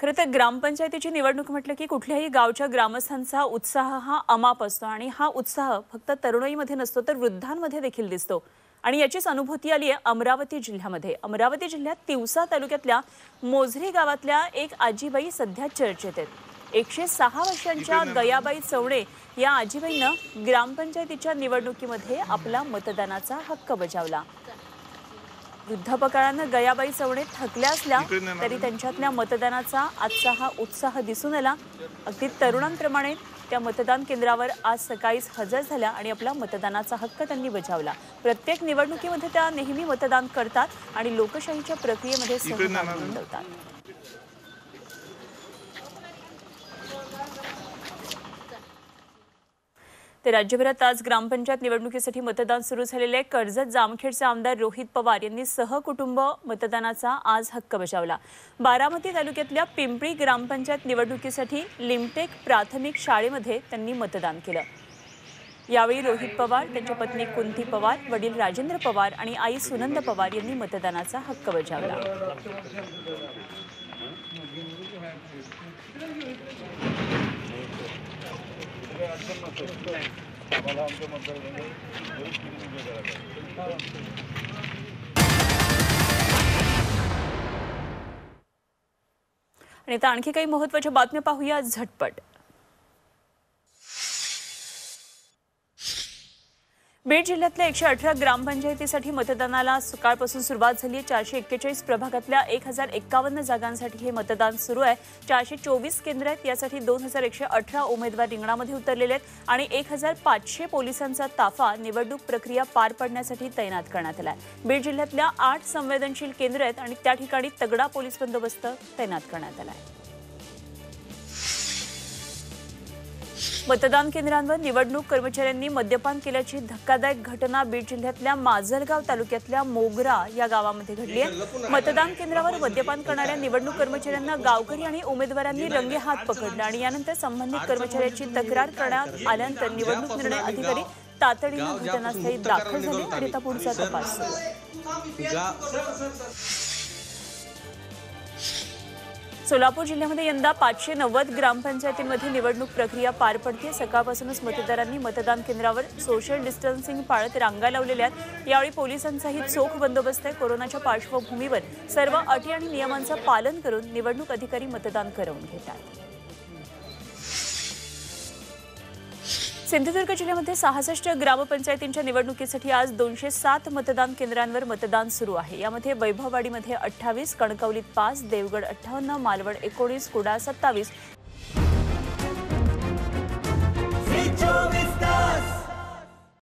खरं तर ग्रामपंचायतीची निवडणूक म्हटलं की कुठल्याही गावच्या ग्रामस्थांचा उत्साह हा अमाप असतो आणि हा उत्साह फक्त तरुणाईमध्ये नसतो तर वृद्धांमध्ये देखील दिसतो. आणि याचीच अनुभूती आली आहे अमरावती जिल्ह्यामध्ये. अमरावती जिल्ह्यात तिवसा तालुक्यातल्या मोझरी गावातल्या एक आजीबाई सध्या चर्चेत आहेत. एकशे सहा वर्षांच्या गयाबाई चवणे या आजीबाईनं ग्रामपंचायतीच्या निवडणुकीमध्ये आपला मतदानाचा हक्क बजावला. वृद्धापकाळानं गयाबाई चवणे थकल्या असल्या तरी त्यांच्यातल्या मतदानाचा आजचा हा उत्साह दिसून आला. अगदी तरुणांप्रमाणे त्या मतदान केंद्रावर आज सकाळीच हजर झाल्या आणि आपला मतदानाचा हक्क त्यांनी बजावला. प्रत्येक निवडणुकीमध्ये त्या नेहमी मतदान करतात आणि लोकशाहीच्या प्रक्रियेमध्ये सहभाग नोंदवतात. राज्यभरात आज ग्रामपंचायत निवडणुकीसाठी मतदान सुरू झालेले आहे. कर्जत जामखेडचे आमदार रोहित पवार यांनी सहकुटुंब मतदानाचा आज हक्क बजावला. बारामती तालुक्यातल्या पिंपळी ग्रामपंचायत निवडणुकीसाठी लिमटेक प्राथमिक शाळेमध्ये त्यांनी मतदान केलं. यावेळी रोहित पवार त्यांच्या पत्नी कुंती पवार वडील राजेंद्र पवार आणि आई सुनंद पवार यांनी मतदानाचा हक्क बजावला. आणि आता आणखी काही महत्त्वाच्या बातम्या पाहूया झटपट. बीड जिल्ह्यातल्या एकशे अठरा ग्रामपंचायतीसाठी मतदानाला सकाळपासून सुरुवात झाली आहे. चारशे एक्केचाळीस प्रभागातल्या एक हजार एक्कावन्न जागांसाठी हे मतदान सुरू आहे. चारशे चोवीस केंद्र आहेत. यासाठी दोन हजार एकशे अठरा उमेदवार रिंगणामध्ये उतरलेले आहेत आणि एक हजार पाचशे पोलिसांचा ताफा निवडणूक प्रक्रिया पार पाडण्यासाठी तैनात करण्यात आला आहे. बीड जिल्ह्यातल्या आठ संवेदनशील केंद्र आहेत आणि त्या ठिकाणी तगडा पोलीस बंदोबस्त तैनात करण्यात आला आहे. मतदान केंद्रांवर निवडणूक कर्मचाऱ्यांनी मद्यपान केल्याची धक्कादायक घटना बीड जिल्ह्यातल्या माजलगाव तालुक्यातल्या मोगरा या गावामध्ये घडली आहे. मतदान केंद्रावर मद्यपान करणाऱ्या निवडणूक कर्मचाऱ्यांना गावकरी आणि उमेदवारांनी रंगे हात पकडला आणि यानंतर संबंधित कर्मचाऱ्याची तक्रार करण्यात आल्यानंतर निवडणूक निर्णय अधिकारी तातडीनं घटनास्थळी दाखल झाले आणि आता पुढचा तपास सोलापूर जिल्ह्यामध्ये यंदा पाचशे नव्वद ग्रामपंचायतींमध्ये निवडणूक प्रक्रिया पार पडते सकाळपासूनच मतदारांनी मतदान केंद्रावर सोशल डिस्टन्सिंग पाळत रांगा लावलेल्या आहेत. यावेळी पोलिसांचाही चोख बंदोबस्त आहे. कोरोनाच्या पार्श्वभूमीवर सर्व अटी आणि नियमांचं पालन करून निवडणूक अधिकारी मतदान करवून घेतात सिंधुदुर्ग जिल्ह्यामध्ये सहासष्ट ग्रामपंचायतींच्या निवडणुकीसाठी आज दोनशे सात मतदान केंद्रांवर मतदान सुरू आहे. यामध्ये वैभववाडीमध्ये अठ्ठावीस कणकवलीत पाच देवगड अठ्ठावन्न मालवण एकोणीस कुडाळ सत्तावीस.